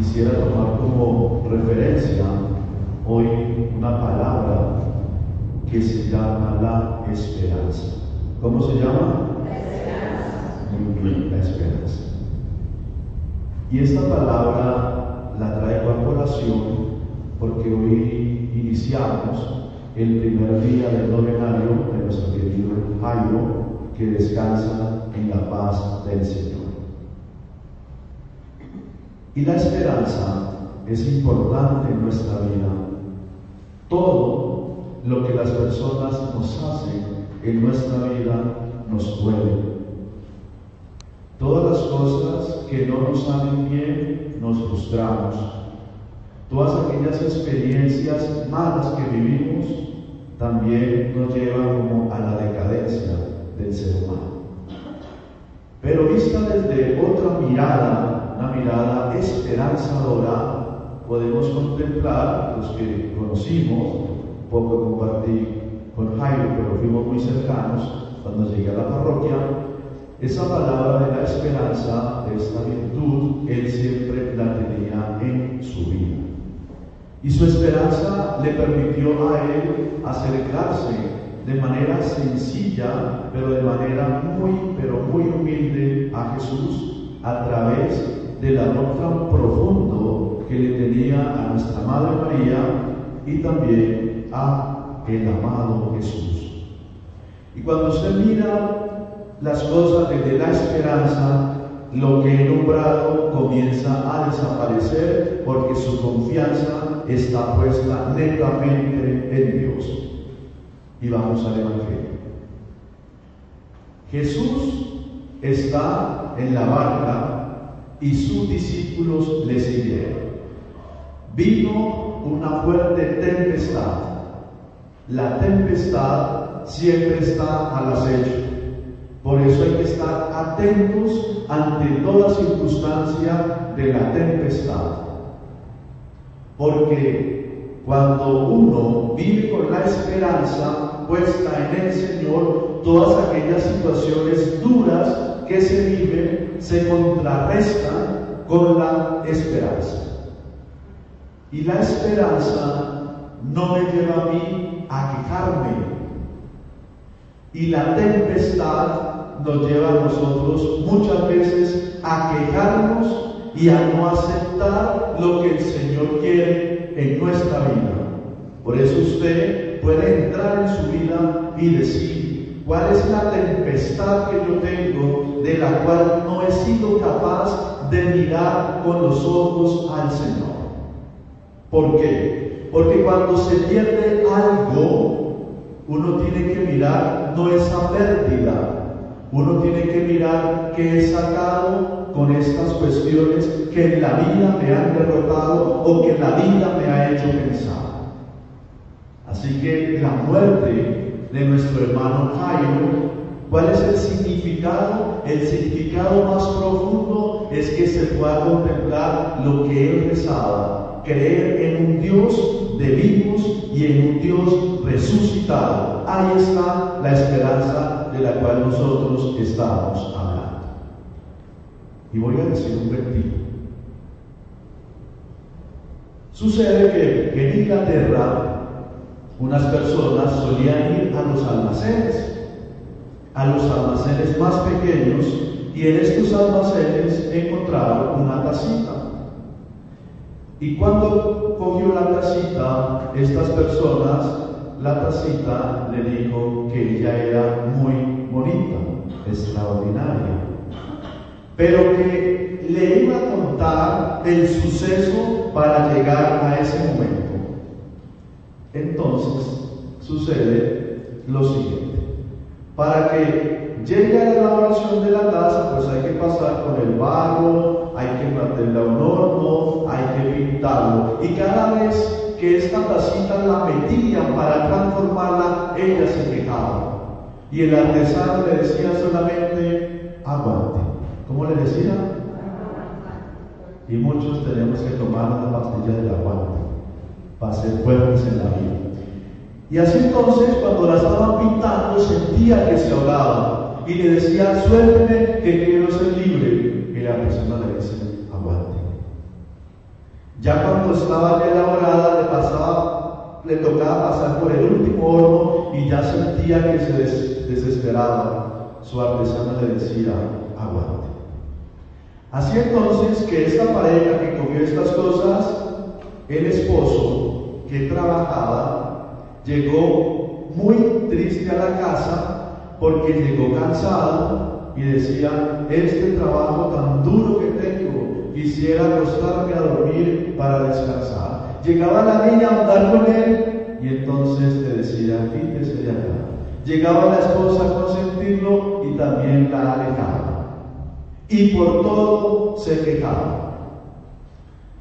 quisiera tomar como referencia hoy una palabra que se llama la esperanza. ¿Cómo se llama? La esperanza. Muy bien, la esperanza. Y esta palabra la traigo a colación porque hoy iniciamos el primer día del novenario de nuestro querido Jairo, que descansa en la paz del Señor. Y la esperanza es importante en nuestra vida. Todo lo que las personas nos hacen en nuestra vida nos duele. Todas las cosas que no nos salen bien nos frustramos. Todas aquellas experiencias malas que vivimos también nos llevan como a la decadencia del ser humano. Pero vista desde otra mirada, una mirada esperanzadora, podemos contemplar, los que conocimos, poco compartí con Jairo, pero fuimos muy cercanos cuando llegué a la parroquia, esa palabra de la esperanza, de esta virtud, él siempre la tenía en su vida. Y su esperanza le permitió a él acercarse de manera sencilla, pero de manera muy, pero muy humilde a Jesús a través del amor tan profundo que le tenía a nuestra Madre María y también a el amado Jesús. Y cuando usted mira las cosas desde la esperanza, lo que he nombrado comienza a desaparecer porque su confianza está puesta netamente en Dios. Y vamos al Evangelio. Jesús está en la barca y sus discípulos le siguieron. Vino una fuerte tempestad. La tempestad siempre está al acecho. Por eso hay que estar atentos ante toda circunstancia de la tempestad. Porque cuando uno vive con la esperanza puesta en el Señor, todas aquellas situaciones duras que se viven se contrarrestan con la esperanza. Y la esperanza no me lleva a mí a quejarme. Y la tempestad nos lleva a nosotros muchas veces a quejarnos y a no aceptar lo que el Señor quiere en nuestra vida. Por eso usted puede entrar en su vida y decir, ¿cuál es la tempestad que yo tengo de la cual no he sido capaz de mirar con los ojos al Señor? ¿Por qué? Porque cuando se pierde algo, uno tiene que mirar no esa pérdida, uno tiene que mirar qué he sacado con estas cuestiones que en la vida me han derrotado o que la vida me ha hecho pensar. Así que la muerte de nuestro hermano Jairo, ¿cuál es el significado? El significado más profundo es que se pueda contemplar lo que él rezaba, creer en un Dios de vivos y en un Dios resucitado. Ahí está la esperanza la cual nosotros estamos hablando. Y voy a decir un vertido. Sucede que en Inglaterra unas personas solían ir a los almacenes, a los almacenes más pequeños, y en estos almacenes encontraron una tacita. Y cuando cogió la tacita, estas personas la tacita le dijo que ella era extraordinaria, pero que le iba a contar el suceso para llegar a ese momento. Entonces sucede lo siguiente. Para que llegue a la elaboración de la taza, pues hay que pasar por el barro, hay que meterle a un horno, hay que pintarlo. Y cada vez que esta tacita la metían para transformarla, ella se quejaba. Y el artesano le decía solamente, aguante. ¿Cómo le decía? Y muchos tenemos que tomar la pastilla del aguante para ser fuertes en la vida. Y así entonces, cuando la estaban pintando, sentía que se ahogaba. Y le decía, suélteme que quiero ser libre. Y la persona le dice, aguante. Ya cuando estaba ya elaborada, le pasaba, le tocaba pasar por el último horno y ya sentía que se desesperaba. Su artesano le decía, aguante. Así entonces que esta pareja que comió estas cosas, el esposo que trabajaba, llegó muy triste a la casa porque llegó cansado y decía, este trabajo tan duro que tengo, quisiera acostarme a dormir para descansar. Llegaba la niña a andar con él y entonces le decía, quítese de acá. Llegaba la esposa a consentirlo y también la alejaba. Y por todo se quejaba.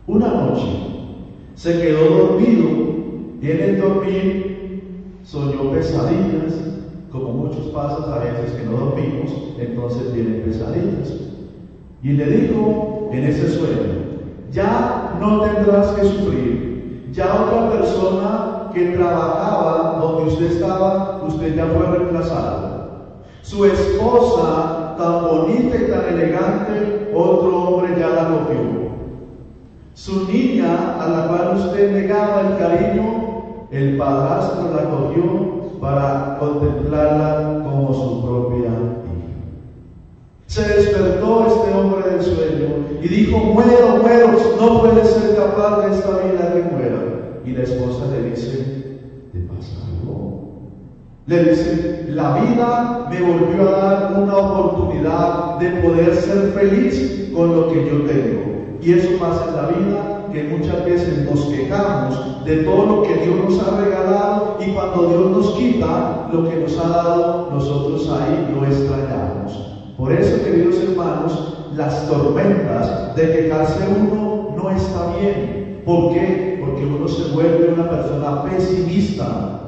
Una noche se quedó dormido y en el dormir soñó pesadillas como muchos pasos a veces que no dormimos, entonces vienen pesadillas. Y le dijo en ese sueño, ya no tendrás que sufrir, ya otra persona que trabajaba donde usted estaba, usted ya fue reemplazado. Su esposa, tan bonita y tan elegante, otro hombre ya la cogió. Su niña, a la cual usted negaba el cariño, el padrastro la cogió para contemplarla como su propia hija. Se despertó este hombre del sueño y dijo, muero, muero, no puede ser capaz de esta vida que muera. Y la esposa le dice, ¿te pasa algo? Le dice, la vida me volvió a dar una oportunidad de poder ser feliz con lo que yo tengo. Y eso pasa en la vida que muchas veces nos quejamos de todo lo que Dios nos ha regalado y cuando Dios nos quita lo que nos ha dado, nosotros ahí lo extrañamos. Por eso, queridos hermanos, las tormentas de quejarse uno no está bien. ¿Por qué? Porque uno se vuelve una persona pesimista.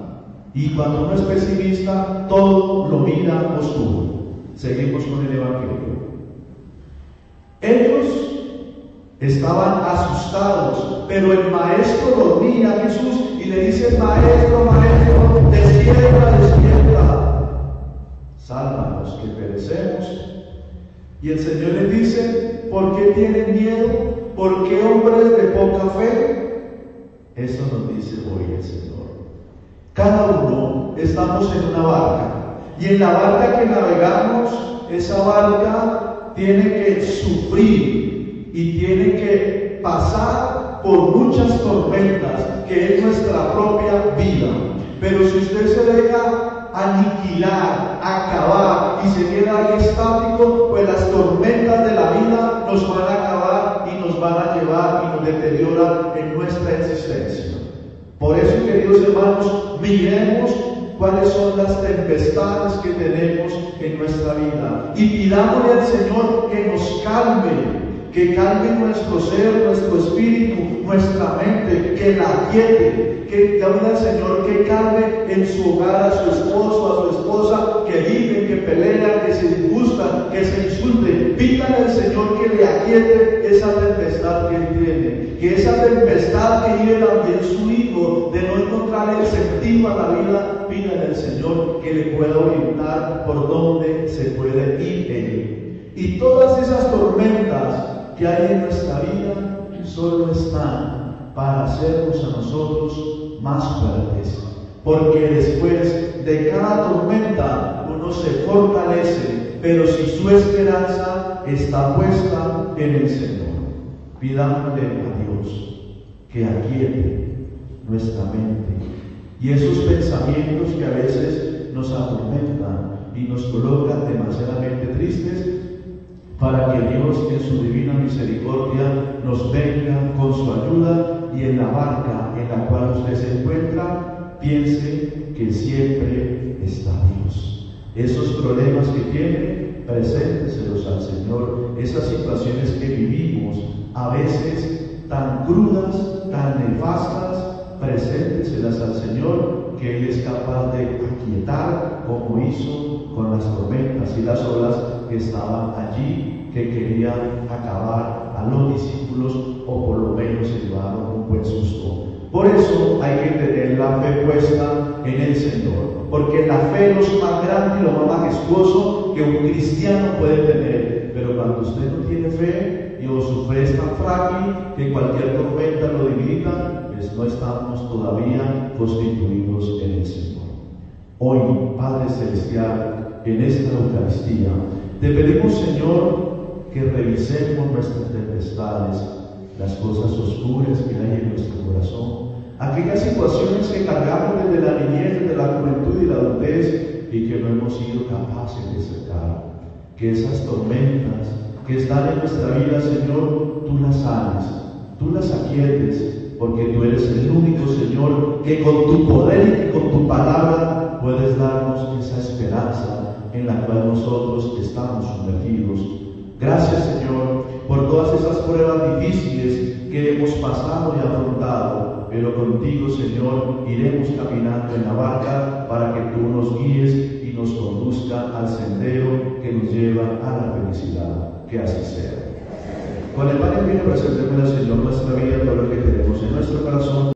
Y cuando uno es pesimista, todo lo mira oscuro. Seguimos con el Evangelio. Ellos Estaban asustados, pero el maestro dormía a Jesús y le dice, maestro, maestro, despierta, despierta. Sálvanos que perecemos. Y el Señor le dice, ¿por qué tienen miedo? ¿Por qué hombres de poca fe? Eso nos dice hoy el Señor. Cada uno estamos en una barca y en la barca que navegamos, esa barca tiene que sufrir y tiene que pasar por muchas tormentas, que es nuestra propia vida. Pero si usted se deja aniquilar, acabar y se queda ahí estático, hermanos, miremos cuáles son las tempestades que tenemos en nuestra vida y pidámosle al Señor que nos calme, que calme nuestro ser, nuestro espíritu, nuestra mente, que la quiete, que llame al Señor que calme en su hogar a su esposo, a su esposa, que viven, que pelean, que se disgustan, que se insulten. Pídale al Señor que aquiete esa tempestad que él tiene, que esa tempestad que vive también su hijo, de no encontrar el sentido a la vida, pídale al Señor que le pueda orientar por dónde se puede ir él. Y todas esas tormentas que hay en nuestra vida solo están para hacernos a nosotros más fuertes. Porque después de cada tormenta uno se fortalece, pero si su esperanza está puesta en el Señor, pidámosle a Dios que aquiete nuestra mente y esos pensamientos que a veces nos atormentan y nos colocan demasiadamente tristes, para que Dios en su divina misericordia nos venga con su ayuda y en la barca en la cual usted se encuentra, piense que siempre está Dios. Esos problemas que tiene, presénteselos al Señor. Esas situaciones que vivimos, a veces tan crudas, tan nefastas, presénteselas al Señor, que Él es capaz de aquietar como hizo con las tormentas y las olas que estaban allí, que querían acabar a los discípulos o por lo menos se llevaron un buen susto. Por eso hay que tener la fe puesta en el Señor, porque la fe es lo más grande y lo más majestuoso que un cristiano puede tener. Pero cuando usted no tiene fe, y o su fe es tan frágil que cualquier tormenta lo debilita, pues no estamos todavía constituidos en el Señor. Hoy, Padre Celestial, en esta Eucaristía, te pedimos, Señor, que revisemos nuestras tempestades, las cosas oscuras que hay en nuestro corazón, aquellas situaciones que cargamos desde la niñez, desde la juventud y la adultez y que no hemos sido capaces de sacar. Que esas tormentas que están en nuestra vida, Señor, tú las sanes, tú las aquietes, porque tú eres el único, Señor, que con tu poder y con tu palabra puedes darnos esa esperanza en la cual nosotros estamos sumergidos. Gracias, pruebas difíciles que hemos pasado y afrontado, pero contigo, Señor, iremos caminando en la barca para que tú nos guíes y nos conduzca al sendero que nos lleva a la felicidad. Que así sea. Con el Padre viene presentémosle, Señor, nuestra vida, todo lo que tenemos en nuestro corazón.